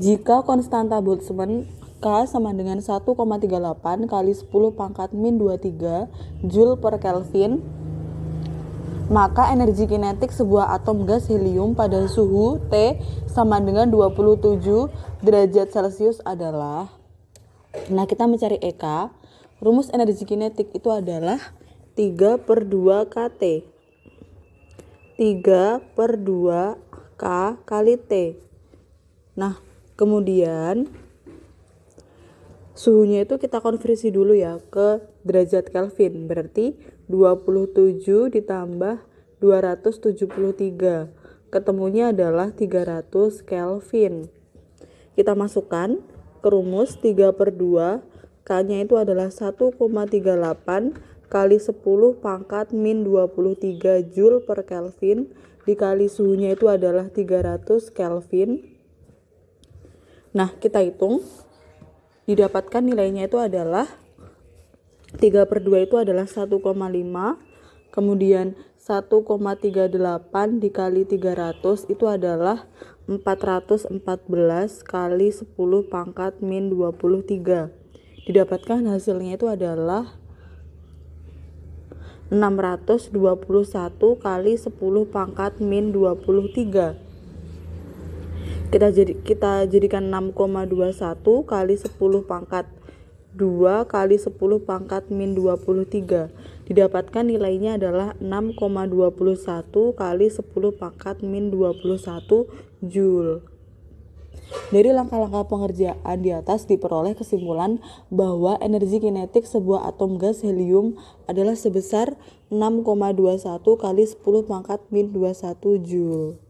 Jika konstanta Boltzmann K sama dengan 1,38 kali 10 pangkat min 23 Joule per Kelvin maka energi kinetik sebuah atom gas helium pada suhu T sama dengan 27 derajat Celcius adalah Nah kita mencari EK rumus energi kinetik itu adalah 3 per 2 KT 3 per 2 K kali T. Nah kemudian suhunya itu kita konversi dulu ya ke derajat Kelvin. Berarti 27 ditambah 273 ketemunya adalah 300 Kelvin. Kita masukkan ke rumus 3 per 2 K nya itu adalah 1,38 kali 10 pangkat min 23 Joule per Kelvin. Dikali suhunya itu adalah 300 Kelvin nah kita hitung. Didapatkan nilainya itu adalah 3 per 2 itu adalah 1,5 kemudian 1,38 dikali 300 itu adalah 414 kali 10 pangkat min 23 didapatkan hasilnya itu adalah 621 kali 10 pangkat min 23 kita jadi kita jadikan 6,21 kali 10 pangkat 2 kali 10 pangkat min 23 didapatkan nilainya adalah 6,21 kali 10 pangkat min 21 Joule dari langkah-langkah pengerjaan di atas diperoleh kesimpulan bahwa energi kinetik sebuah atom gas helium adalah sebesar 6,21 kali 10 pangkat min 21 Joule.